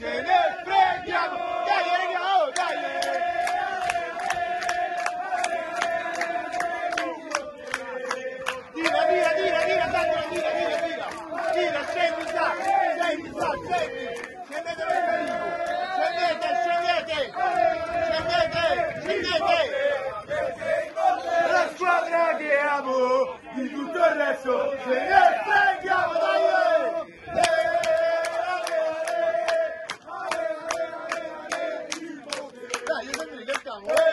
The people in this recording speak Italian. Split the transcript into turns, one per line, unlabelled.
ce ne freghiamo! Dai, regalo, oh, dai! Tira, tira, tira, tira, datela, tira, tira, tira! Tira, scendi, sa, scendi, sa, scendi! Scendete per pericolo! Scendete, scendete! Scendete, scendete! La squadra che amo, di tutto il resto, scendete! Hallelujah.